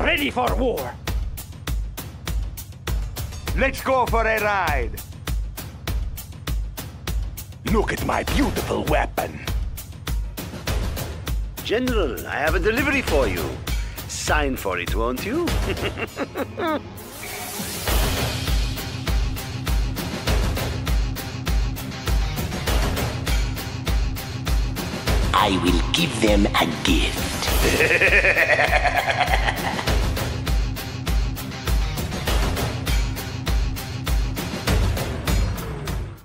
ready for war. Let's go for a ride. Look at my beautiful weapon. General, I have a delivery for you. Sign for it, won't you? I will give them a gift.